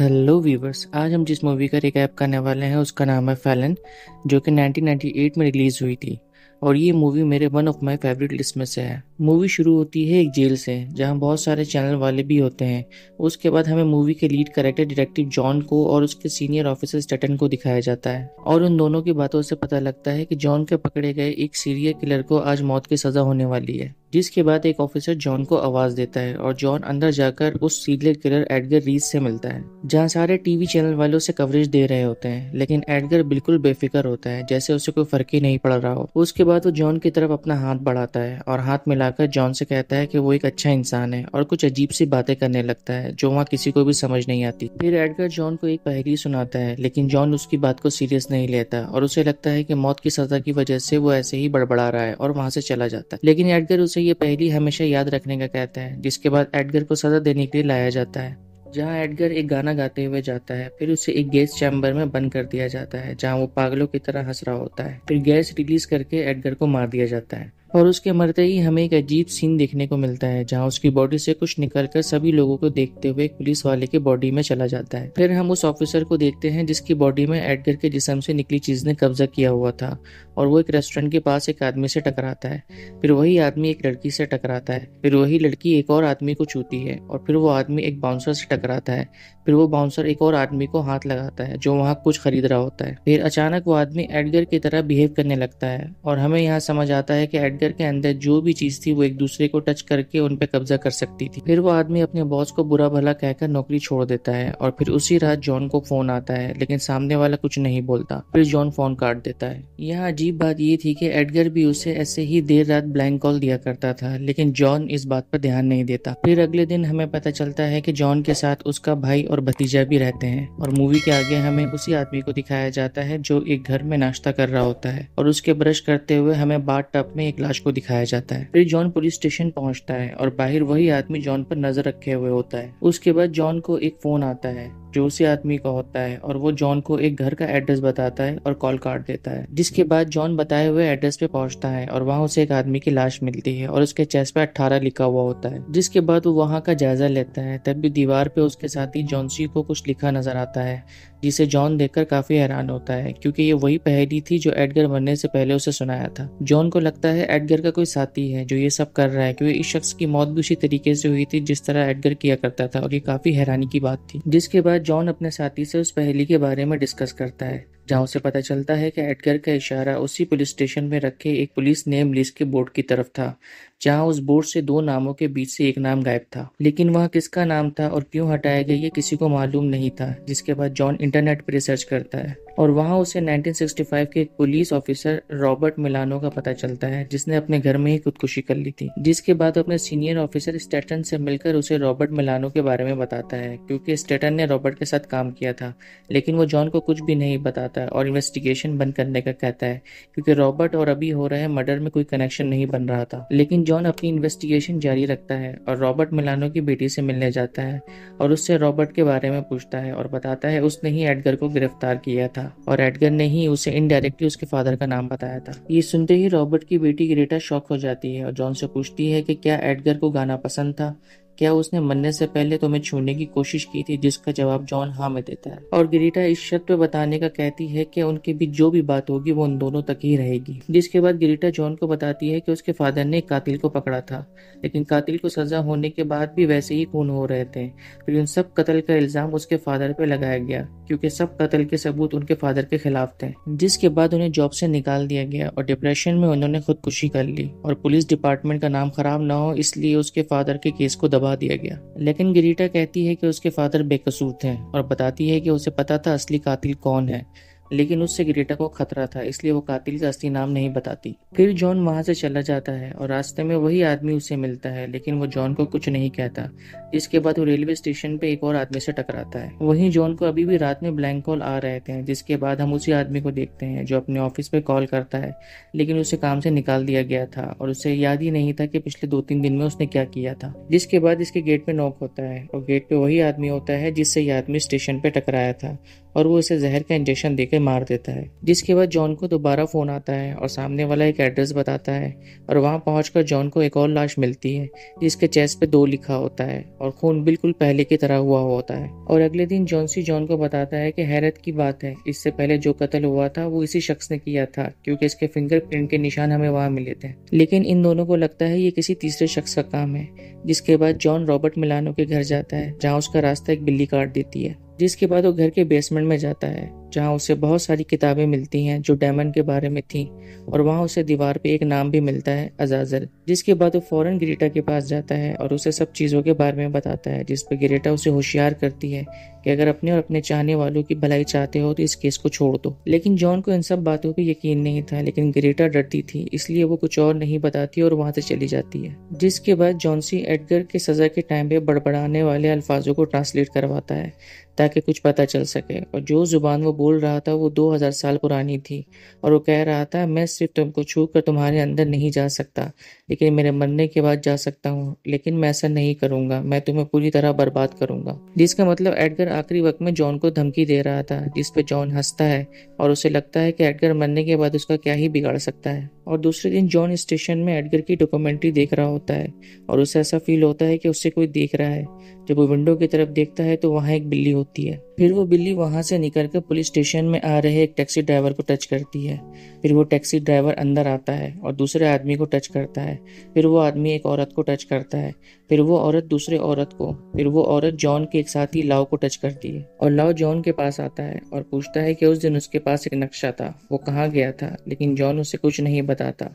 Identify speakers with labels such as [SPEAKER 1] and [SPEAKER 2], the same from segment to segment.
[SPEAKER 1] Hello viewers आज हम जिस मूवी का रिकैप करने वाले हैं, उसका नाम है फैलन जो कि 1998 में रिलीज़ हुई थी। और ये मूवी मेरे one of my favourite list में से है। मूवी शुरू होती है एक जेल से, जहाँ बहुत सारे चैनल वाले भी होते हैं। उसके बाद हमें मूवी के लीड करेक्टर डिटेक्टिव जॉन को और उसके सीनियर ऑफिसर स्टेटन को दिखाया जाता है। और उन दोनों की बातों से पता लगता है कि जॉन के पकड़े गए एक सीरियल किलर को आज मौत की सजा होने वाली है। जिसके बाद एक ऑफिसर जॉन को आवाज़ देता है और जॉन अंदर जाकर उस सीरियल किलर एडगर रीस से मिलता है, जहाँ सारे टीवी चैनल वालों से कवरेज दे रहे होते हैं, लेकिन एडगर बिल्कुल बेफिक्र होता है, जैसे उसे कोई फ़र्क ही नहीं पड़ रहा हो। उसके बाद वो जॉन की तरफ़ अपना हाथ बढ़ाता है और हाथ मिलाकर जॉन से कहता है कि वो एक अच्छा इंसान है और कुछ अजीब सी बातें करने लगता है, जो वहाँ किसी को भी समझ नहीं आती। फिर एडगर जॉन को एक पहली सुनाता है, लेकिन जॉन उसकी बात को सीरियस नहीं लेता और उसे लगता है कि मौत की सजा की वजह से वो ऐसे ही बड़बड़ा रहा है और वहाँ से चला जाता है। लेकिन एडगर उसे ये पहली हमेशा याद रखने का कहता है, जिसके बाद एडगर को सजा देने के लिए लाया जाता है। जहाँ एडगर एक गाना गाते हुए जाता है, फिर उसे एक गैस चैम्बर में बंद कर दिया जाता है, जहाँ वो पागलों की तरह हंस रहा होता है। फिर गैस रिलीज़ करके एडगर को मार दिया जाता है। और उसके मरते ही हमें एक अजीब सीन देखने को मिलता है, जहाँ उसकी बॉडी से कुछ निकलकर सभी लोगों को देखते हुए एक पुलिस वाले की बॉडी में चला जाता है। फिर हम उस ऑफिसर को देखते हैं, जिसकी बॉडी में एडगर के जिसम से निकली चीज़ ने कब्जा किया हुआ था, और वो एक रेस्टोरेंट के पास एक आदमी से टकराता है। फिर वही आदमी एक लड़की से टकराता है। फिर वही लड़की एक और आदमी को छूती है, और फिर वो आदमी एक बाउंसर से टकराता है। फिर वो बाउंसर एक और आदमी को हाथ लगाता है, जो वहाँ कुछ खरीद रहा होता है। फिर अचानक वो आदमी एडगर की तरह बिहेव करने लगता है, और हमें यहाँ समझ आता है कि एडगर के अंदर जो भी चीज़ थी, वो एक दूसरे को टच करके उन पे कब्जा कर सकती थी। फिर वो आदमी अपने बॉस को बुरा भला कहकर नौकरी छोड़ देता है और फिर उसी रात जॉन को फ़ोन आता है, लेकिन सामने वाला कुछ नहीं बोलता। फिर जॉन फ़ोन काट देता है। यहाँ अजीब बात ये थी कि एडगर भी उसे ऐसे ही देर रात ब्लैंक कॉल दिया करता था, लेकिन जॉन इस बात पर ध्यान नहीं देता। फिर अगले दिन हमें पता चलता है कि जॉन के साथ उसका भाई और भतीजा भी रहते हैं और मूवी के आगे हमें उसी आदमी को दिखाया जाता है जो एक घर में नाश्ता कर रहा होता है और उसके ब्रश करते हुए हमें बाथ टब में एक लाश को दिखाया जाता है। फिर जॉन पुलिस स्टेशन पहुँचता है और बाहर वही आदमी जॉन पर नज़र रखे हुए होता है। उसके बाद जॉन को एक फ़ोन आता है। जो उसी आदमी का होता है और वो जॉन को एक घर का एड्रेस बताता है और कॉल काट देता है, जिसके बाद जॉन बताए हुए एड्रेस पे पहुँचता है और वहाँ उसे एक आदमी की लाश मिलती है और उसके चेस्ट पे अट्ठारह लिखा हुआ होता है, जिसके बाद वो वहाँ का जायजा लेता है। तब भी दीवार पे उसके साथी जॉनसी को कुछ लिखा नज़र आता है, जिसे जॉन देखकर काफ़ी हैरान होता है, क्योंकि ये वही पहेली थी जो एडगर मरने से पहले उसे सुनाया था। जॉन को लगता है एडगर का कोई साथी है जो ये सब कर रहा है, क्योंकि इस शख्स की मौत भी उसी तरीके से हुई थी जिस तरह एडगर किया करता था और ये काफ़ी हैरानी की बात थी। जिसके बाद जॉन अपने साथी से उस पहेली के बारे में डिस्कस करता है। जहाँ उसे पता चलता है कि एडगर का इशारा उसी पुलिस स्टेशन में रखे एक पुलिस नेम लिस्ट के बोर्ड की तरफ़ था, जहाँ उस बोर्ड से दो नामों के बीच से एक नाम गायब था। लेकिन वह किसका नाम था और क्यों हटाया गया, ये किसी को मालूम नहीं था, जिसके बाद जॉन इंटरनेट पर रिसर्च करता है। और वहाँ उसे 1965 के एक पुलिस ऑफिसर रॉबर्ट मिलानो का पता चलता है, जिसने अपने घर में ही खुदकुशी कर ली थी। जिसके बाद अपने सीनियर ऑफिसर स्टेटन से मिलकर उसे रॉबर्ट मिलानो के बारे में बताता है, क्योंकि स्टेटन ने रॉबर्ट के साथ काम किया था, लेकिन वो जॉन को कुछ भी नहीं बताता। और इन्वेस्टिगेशन बंद करने का कहता है। क्योंकि रॉबर्ट और अभी हो रहे मर्डर में कोई कनेक्शन नहीं बन रहा था। लेकिन जॉन अपनी इन्वेस्टिगेशन जारी रखता है और रॉबर्ट मिलानो की बेटी से मिलने जाता है और उससे रॉबर्ट के बारे में पूछता है और बताता है उसने ही एडगर को गिरफ़्तार किया था और एडगर ने ही उसे इनडायरेक्टली उसके फादर का नाम बताया था। ये सुनते ही रॉबर्ट की बेटी ग्रेटा शॉक हो जाती है और जॉन से पूछती है कि क्या एडगर को गाना पसंद था? क्या उसने मरने से पहले तुम्हें छूने की कोशिश की थी, जिसका जवाब जॉन हाँ में देता है? और गिरीटा इस शर्त पे बताने का कहती है कि उनके बीच जो भी बात होगी, वो उन दोनों तक ही रहेगी। जिसके बाद गिरीटा जॉन को बताती है कि उसके फादर ने कातिल को पकड़ा था, लेकिन कातिल को सजा होने के बाद भी वैसे ही खून हो रहे थे। फिर उन सब कत्ल का इल्ज़ाम उसके फादर पे लगाया गया, क्योंकि सब कत्ल के सबूत उनके फादर के खिलाफ थे। जिसके बाद उन्हें जॉब से निकाल दिया गया और डिप्रेशन में उन्होंने खुदकुशी कर ली, और पुलिस डिपार्टमेंट का नाम खराब ना हो, इसलिए उसके फादर के केस को दबा दिया गया। लेकिन गिरीटा कहती है कि उसके फादर बेकसूर थे और बताती है कि उसे पता था असली कातिल कौन है। लेकिन उससे ग्रेटा को खतरा था, इसलिए वो कातिल का असली नाम नहीं बताती। फिर जॉन वहाँ से चला जाता है और रास्ते में वही आदमी उसे मिलता है, लेकिन वो जॉन को कुछ नहीं कहता। इसके बाद वो रेलवे स्टेशन पे एक और आदमी से टकराता है। वहीं जॉन को अभी भी रात में ब्लैंक कॉल आ रहे थे, जिसके बाद हम उसी आदमी को देखते हैं, जो अपने ऑफ़िस पे कॉल करता है, लेकिन उसे काम से निकाल दिया गया था और उसे याद ही नहीं था कि पिछले दो तीन दिन में उसने क्या किया था। जिसके बाद इसके गेट पे नॉक होता है और गेट पे वही आदमी होता है, जिससे ये आदमी स्टेशन पे टकराया था और वो इसे जहर का इंजेक्शन देकर मार देता है। जिसके बाद जॉन को दोबारा फ़ोन आता है और सामने वाला एक एड्रेस बताता है और वहाँ पहुंचकर जॉन को एक और लाश मिलती है, जिसके चेस्ट पे दो लिखा होता है और खून बिल्कुल पहले की तरह हुआ होता है। और अगले दिन जॉनसी जॉन को बताता है कि हैरत की बात है। इससे पहले जो कत्ल हुआ था, वो इसी शख्स ने किया था, क्योंकि इसके फिंगरप्रिंट के निशान हमें वहाँ मिले थे। लेकिन इन दोनों को लगता है ये किसी तीसरे शख्स का काम है, जिसके बाद जॉन रॉबर्ट मिलानो के घर जाता है, जहाँ उसका रास्ता एक बिल्ली काट देती है। जिसके बाद वो घर के बेसमेंट में जाता है, जहाँ उसे बहुत सारी किताबें मिलती हैं जो डायमंड के बारे में थी, और वहाँ उसे दीवार पे एक नाम भी मिलता है अजाजल जिसके बाद वो फ़ौरन गिरेटा के पास जाता है और उसे सब चीज़ों के बारे में बताता है, जिस पर गिरेटा उसे होशियार करती है कि अगर अपने और अपने चाहने वालों की भलाई चाहते हो तो इस केस को छोड़ दो। लेकिन जॉन को इन सब बातों पर यकीन नहीं था, लेकिन गिरेटा डरती थी, इसलिए वो कुछ और नहीं बताती और वहाँ से चली जाती है। जिसके बाद जॉनसी एडगर के सजा के टाइम पे बड़बड़ाने वाले अल्फाजों को ट्रांसलेट करवाता है, ताकि कुछ पता चल सके। और जो ज़ुबान वो बोल रहा था वो 2000 साल पुरानी थी, और वो कह रहा था, मैं सिर्फ़ तुमको छू कर तुम्हारे अंदर नहीं जा सकता, लेकिन मेरे मरने के बाद जा सकता हूँ, लेकिन मैं ऐसा नहीं करूँगा, मैं तुम्हें पूरी तरह बर्बाद करूँगा। जिसका मतलब एडगर आखिरी वक्त में जॉन को धमकी दे रहा था, जिस पे जॉन हंसता है और उसे लगता है कि एडगर मरने के बाद उसका क्या ही बिगाड़ सकता है। और दूसरे दिन जॉन स्टेशन में एडगर की डॉक्यूमेंट्री देख रहा होता है और उसे ऐसा फील होता है कि उससे कोई देख रहा है। जब वो विंडो की तरफ़ देखता है तो वहाँ एक बिल्ली होती है। फिर वो बिल्ली वहाँ से निकलकर पुलिस स्टेशन में आ रहे एक टैक्सी ड्राइवर को टच करती है। फिर वो टैक्सी ड्राइवर अंदर आता है और दूसरे आदमी को टच करता है। फिर वो आदमी एक औरत को टच करता है। फिर वो औरत दूसरे औरत को, फिर वो औरत जॉन के एक साथ ही लाओ को टच करती है। और लाओ जॉन के पास आता है और पूछता है कि उस दिन उसके पास एक नक्शा था, वो कहाँ गया था, लेकिन जॉन उसे कुछ नहीं बताता।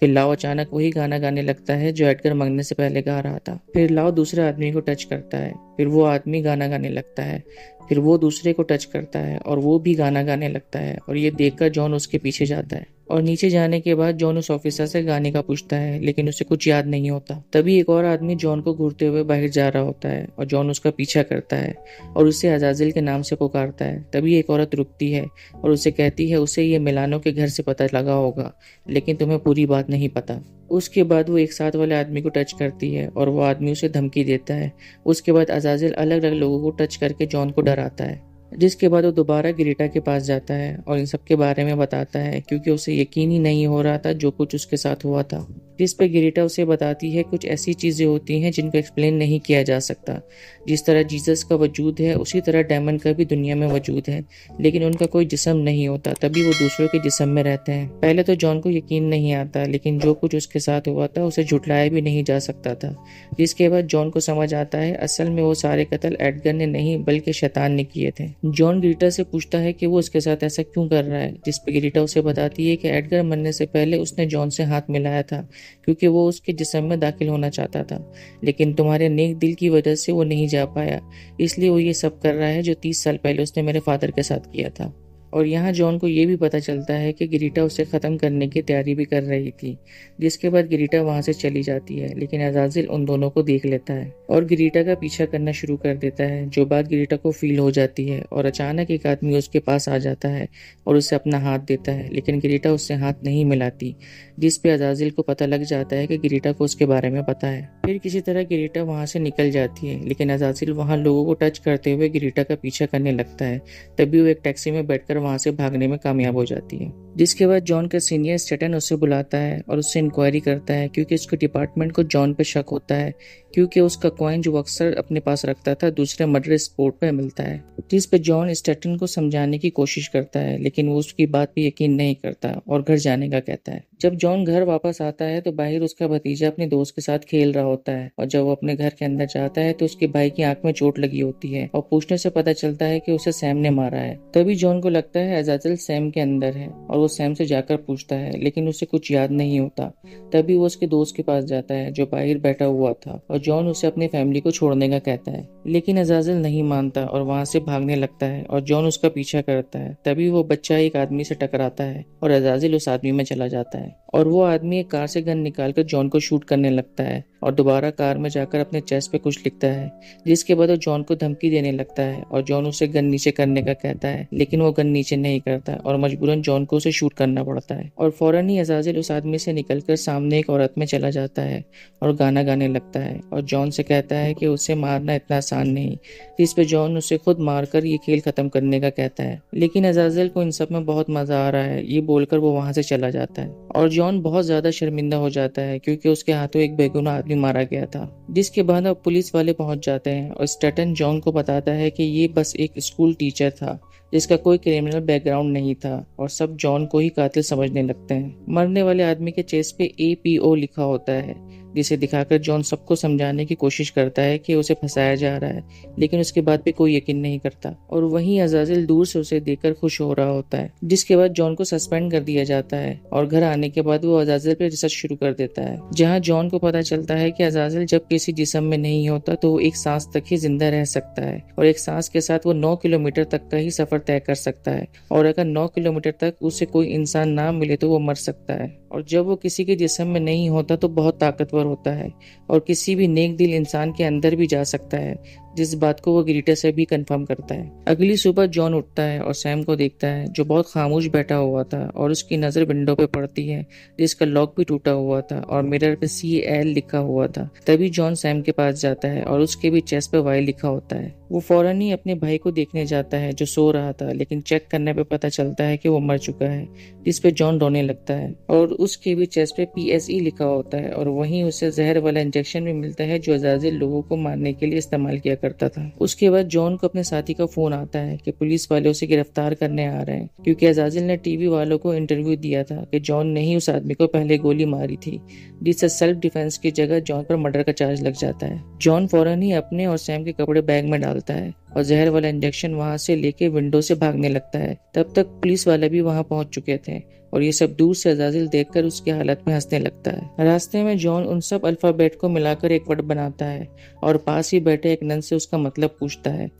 [SPEAKER 1] फिर लाओ अचानक वही गाना गाने लगता है जो एडगर मंगने से पहले गा रहा था। फिर लाओ दूसरे आदमी को टच करता है। फिर वो आदमी गाना गाने लगता है। फिर वो दूसरे को टच करता है और वो भी गाना गाने लगता है और ये देखकर जॉन उसके पीछे जाता है। और नीचे जाने के बाद जॉन उस ऑफिसर से गाने का पूछता है, लेकिन उसे कुछ याद नहीं होता। तभी एक और आदमी जॉन को घूरते हुए बाहर जा रहा होता है और जॉन उसका पीछा करता है और उसे अजाजिल के नाम से पुकारता है। तभी एक औरत रुकती है और उसे कहती है, उसे ये मिलानो के घर से पता लगा होगा, लेकिन तुम्हें पूरी बात नहीं पता। उसके बाद वो एक साथ वाले आदमी को टच करती है और वो आदमी उसे धमकी देता है। उसके बाद अजाजिल अलग अलग लोगों को टच करके जॉन को डराता है। जिसके बाद वो दोबारा गिरीटा के पास जाता है और इन सब के बारे में बताता है, क्योंकि उसे यकीन ही नहीं हो रहा था जो कुछ उसके साथ हुआ था। जिस पर गिरीटा उसे बताती है, कुछ ऐसी चीज़ें होती हैं जिनको एक्सप्लेन नहीं किया जा सकता। जिस तरह जीसस का वजूद है, उसी तरह डायमंड का भी दुनिया में वजूद है, लेकिन उनका कोई जिसम नहीं होता, तभी वो दूसरों के जिसम में रहते हैं। पहले तो जॉन को यकीन नहीं आता, लेकिन जो कुछ उसके साथ हुआ था, उसे झुटलाया भी नहीं जा सकता था। जिसके बाद जॉन को समझ आता है, असल में वो सारे कत्ल एडगर ने नहीं, बल्कि शैतान ने किए थे। जॉन गिरीटा से पूछता है कि वो उसके साथ ऐसा क्यों कर रहा है, जिस पर गिरीटा उसे बताती है कि एडगर मरने से पहले उसने जॉन से हाथ मिलाया था। क्योंकि वो उसके जिसम में दाखिल होना चाहता था। लेकिन तुम्हारे नेक दिल की वजह से वो नहीं जा पाया। इसलिए वो ये सब कर रहा है जो तीस साल पहले उसने मेरे फादर के साथ किया था। और यहाँ जॉन को ये भी पता चलता है कि गिरीटा उसे ख़त्म करने की तैयारी भी कर रही थी, जिसके बाद गिरीटा वहाँ से चली जाती है, लेकिन अजाजिल उन दोनों को देख लेता है और गिरीटा का पीछा करना शुरू कर देता है, जो बात गिरीटा को फील हो जाती है और अचानक एक आदमी उसके पास आ जाता है और उसे अपना हाथ देता है, लेकिन गिरीटा उससे हाथ नहीं मिलाती, जिस पे अजाजिल को पता लग जाता है कि गिरीटा को उसके बारे में पता है। फिर किसी तरह गिरीटा वहाँ से निकल जाती है, लेकिन अजाजिल वहाँ लोगों को टच करते हुए गिरीटा का पीछा करने लगता है, तभी वो एक टैक्सी में बैठकर वहाँ से भागने में कामयाब हो जाती है। जिसके बाद जॉन का सीनियर स्टेटन उसे बुलाता है और उससे इंक्वायरी करता है क्योंकि उसके डिपार्टमेंट को जॉन पे शक होता है, क्योंकि उसका कॉइन जो अक्सर अपने पास रखता था दूसरे मर्डर स्पोर्ट पे मिलता है। जिस पे जॉन स्टेटन को समझाने की कोशिश करता है, लेकिन वो उसकी बात पे यकीन नहीं करता और घर जाने का कहता है। जब जॉन घर वापस आता है तो बाहर उसका भतीजा अपने दोस्त के साथ खेल रहा होता है और जब वो अपने घर के अंदर जाता है तो उसके भाई की आँख में चोट लगी होती है और पूछने से पता चलता है कि उसे सैम ने मारा है। तभी जॉन को लगता है एजाजल सैम के अंदर है और वो सैम से जाकर पूछता है, लेकिन उसे कुछ याद नहीं होता। तभी वो उसके दोस्त के पास जाता है, जो बाहर बैठा हुआ था और जॉन उसे अपनी फैमिली को छोड़ने का कहता है। लेकिन अजाजल नहीं मानता और वहाँ से भागने लगता है और जॉन उसका पीछा करता है। तभी वो बच्चा एक आदमी से टकराता है और अजाजिल उस आदमी में चला जाता है। और वो आदमी एक कार से गन निकाल कर जॉन को शूट करने लगता है और दोबारा कार में जाकर अपने चेस्ट पे कुछ लिखता है, जिसके बाद वो जॉन को धमकी देने लगता है और जॉन उसे गन नीचे करने का कहता है, लेकिन वो गन नीचे नहीं करता और मजबूरन जॉन को उसे शूट करना पड़ता है और फ़ौरन ही अजाजिल उस आदमी से निकलकर सामने एक औरत में चला जाता है और गाना गाने लगता है और जॉन से कहता है कि उसे मारना इतना आसान नहीं जिस पे जॉन उसे खुद मारकर ये खेल खत्म करने का कहता है। लेकिन अजाजिल को इन सब में बहुत मज़ा आ रहा है, ये बोलकर वो वहाँ से चला जाता है और जॉन बहुत ज़्यादा शर्मिंदा हो जाता है क्योंकि उसके हाथों एक बेगुना आदमी मारा गया था, जिसके बाद अब पुलिस वाले पहुँच जाते हैं और स्टेटन जॉन को बताता है कि ये बस एक स्कूल टीचर था, जिसका कोई क्रिमिनल बैकग्राउंड नहीं था और सब जॉन को ही कातिल समझने लगते हैं। मरने वाले आदमी के चेस्ट पे ए पी ओ लिखा होता है जिसे दिखाकर जॉन सबको समझाने की कोशिश करता है कि उसे फंसाया जा रहा है, लेकिन उसके बाद भी कोई यकीन नहीं करता। और वहीं अजाजिल दूर से उसे देखकर खुश हो रहा होता है, जिसके बाद जॉन को सस्पेंड कर दिया जाता है और घर आने के बाद वो अजाजिल पे रिसर्च शुरू कर देता है, जहाँ जॉन को पता चलता है कि अजाजिल जब किसी जिसम में नहीं होता तो वो एक सांस तक ही ज़िंदा रह सकता है और एक सांस के साथ वो नौ किलोमीटर तक का ही सफ़र तय कर सकता है। और अगर नौ किलोमीटर तक उसे कोई इंसान ना मिले तो वो मर सकता है। और जब वो किसी के जिसम में नहीं होता तो बहुत ताकतवर होता है और किसी भी नेक दिल इंसान के अंदर भी जा सकता है। जिस बात को वो ग्रीटर से भी कंफर्म करता है। अगली सुबह जॉन उठता है और सैम को देखता है, जो बहुत खामोश बैठा हुआ था और उसकी नज़र विंडो पे पड़ती है, जिसका लॉक भी टूटा हुआ था और मिरर पे सी एल लिखा हुआ था। तभी जॉन सैम के पास जाता है और उसके भी चेस्ट पे वाई लिखा होता है। वो फ़ौरन ही अपने भाई को देखने जाता है, जो सो रहा था, लेकिन चेक करने पे पता चलता है कि वो मर चुका है, जिस पे जॉन रोने लगता है। और उसके भी चेस्ट पे पी एस ई लिखा होता है और वहीं उसे जहर वाला इंजेक्शन भी मिलता है, जो अजाजिल लोगों को मारने के लिए इस्तेमाल किया करता था। उसके बाद जॉन को अपने साथी का फ़ोन आता है कि पुलिस वाले उसे गिरफ़्तार करने आ रहे हैं, क्योंकि अजाजिल ने टीवी वालों को इंटरव्यू दिया था कि जॉन ने ही उस आदमी को पहले गोली मारी थी। जिससे सेल्फ डिफेंस की जगह जॉन पर मर्डर का चार्ज लग जाता है। जॉन फ़ौरन ही अपने और सैम के कपड़े बैग में डालता है। और जहर वाला इंजेक्शन वहाँ से लेके विंडो से भागने लगता है। तब तक पुलिस वाले भी वहाँ पहुँच चुके थे और ये सब दूर से अजाजिल देखकर उसकी हालत में हंसने लगता है। रास्ते में जॉन उन सब अल्फ़ाबेट को मिलाकर एक वर्ड बनाता है और पास ही बैठे एक नन से उसका मतलब पूछता है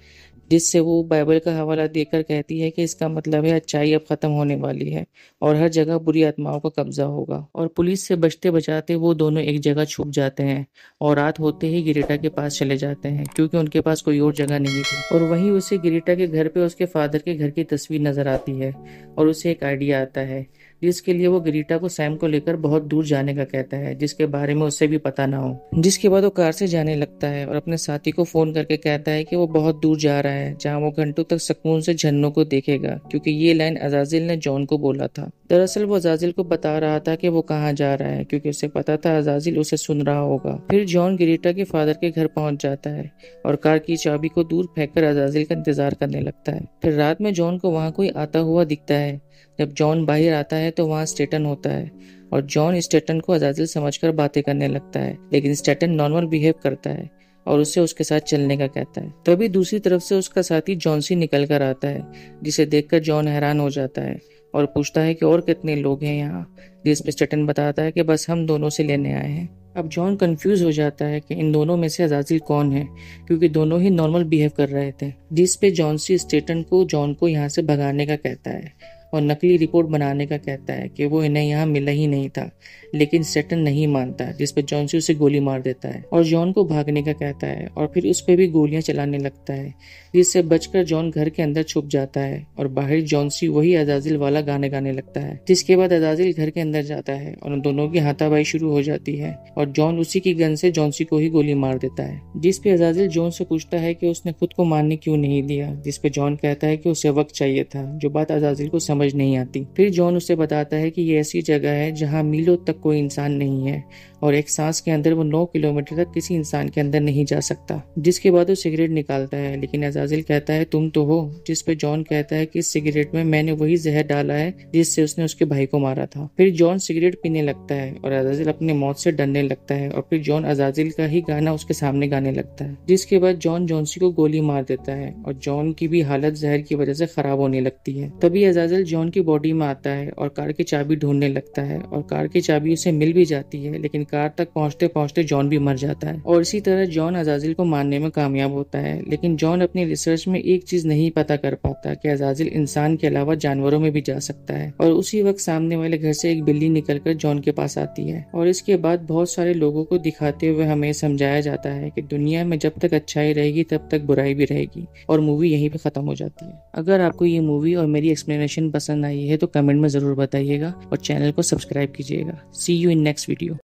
[SPEAKER 1] जिससे वो बाइबल का हवाला देकर कहती है कि इसका मतलब है, अच्छाई अब खत्म होने वाली है और हर जगह बुरी आत्माओं का कब्जा होगा। और पुलिस से बचते बचाते वो दोनों एक जगह छुप जाते हैं और रात होते ही गिरिटा के पास चले जाते हैं, क्योंकि उनके पास कोई और जगह नहीं थी। और वहीं उसे गिरिटा के घर पे उसके फादर के घर की तस्वीर नज़र आती है और उसे एक आइडिया आता है जिसके लिए वो गिरीटा को सैम को लेकर बहुत दूर जाने का कहता है, जिसके बारे में उससे भी पता ना हो। जिसके बाद वो कार से जाने लगता है और अपने साथी को फ़ोन करके कहता है कि वो बहुत दूर जा रहा है, जहाँ वो घंटों तक सुकून से झरनों को देखेगा, क्योंकि ये लाइन अजाजिल ने जॉन को बोला था। दरअसल वो अजाजिल को बता रहा था कि वो कहाँ जा रहा है, क्योंकि उसे पता था अजाजिल उसे सुन रहा होगा। फिर जॉन गिरीटा के फादर के घर पहुँच जाता है और कार की चाबी को दूर फेंक अजाजिल का इंतज़ार करने लगता है। फिर रात में जॉन को वहाँ कोई आता हुआ दिखता है जब जॉन बाहर आता है तो वहाँ स्टेटन होता है और जॉन स्टेटन को अजाजिल समझकर बातें करने लगता है, लेकिन स्टेटन नॉर्मल बिहेव करता है और उसे उसके साथ चलने का कहता है। तभी दूसरी तरफ़ से उसका साथी जॉनसी निकल कर आता है, जिसे देखकर जॉन हैरान हो जाता है और पूछता है कि और कितने लोग हैं यहाँ? जिसमें स्टेटन बताता है कि बस हम दोनों से लेने आए हैं। अब जॉन कंफ्यूज हो जाता है कि इन दोनों में से अजाजिल कौन है, क्योंकि दोनों ही नॉर्मल बिहेव कर रहे थे जिस पे जॉनसी स्टेटन को जॉन को यहाँ से भगाने का कहता है। और नकली रिपोर्ट बनाने का कहता है कि वो इन्हें यहाँ मिला ही नहीं था, लेकिन सेटन नहीं मानता, जिस पर जॉनसी उसे गोली मार देता है। और जॉन को भागने का कहता है और फिर उस पर भी गोलियाँ चलाने लगता है, जिससे बचकर जॉन घर के अंदर छुप जाता है और बाहर जॉनसी वही अजाजिल वाला गाने गाने लगता है, जिसके बाद अजाजिल घर के अंदर जाता है और उन दोनों की हाथाबाई शुरू हो जाती है और जॉन उसी की गन से जॉनसी को ही गोली मार देता है, जिस पे अजाजिल जॉन से पूछता है कि उसने खुद को मारने क्यों नहीं दिया जिसपे जॉन कहता है कि उसे वक्त चाहिए था, जो बात अजाजिल को समझ नहीं आती। फिर जॉन उसे बताता है कि ये ऐसी जगह है जहाँ मीलों तक कोई इंसान नहीं है और एक सांस के अंदर वो नौ किलोमीटर तक किसी इंसान के अंदर नहीं जा सकता, जिसके बाद वो सिगरेट निकालता है। लेकिन अजाजिल कहता है, तुम तो हो, जिस पे जॉन कहता है कि इस सिगरेट में मैंने वही जहर डाला है जिससे उसने उसके भाई को मारा था। फिर जॉन सिगरेट पीने लगता है और अजाजिल अपनी मौत से डरने लगता है और फिर जॉन अजाजिल का ही गाना उसके सामने गाने लगता है, जिसके बाद जॉन जॉन्सी को गोली मार देता है और जॉन की भी हालत जहर की वजह से खराब होने लगती है। तभी अजाजिल जॉन की बॉडी में आता है और कार की चाबी ढूँढने लगता है और कार की चाबी उसे मिल भी जाती है, लेकिन कार तक पहुँचते पहुँचते जॉन भी मर जाता है। और इसी तरह जॉन अजाजिल को मारने में कामयाब होता है, लेकिन जॉन अपनी रिसर्च में एक चीज़ नहीं पता कर पाता कि अजाजिल इंसान के अलावा जानवरों में भी जा सकता है। और उसी वक्त सामने वाले घर से एक बिल्ली निकलकर जॉन के पास आती है। और इसके बाद बहुत सारे लोगों को दिखाते हुए हमें समझाया जाता है कि दुनिया में जब तक अच्छाई रहेगी, तब तक बुराई भी रहेगी और मूवी यहीं पे खत्म हो जाती है। अगर आपको ये मूवी और मेरी एक्सप्लेनेशन पसंद आई है तो कमेंट में ज़रूर बताइएगा और चैनल को सब्सक्राइब कीजिएगा। See you in next video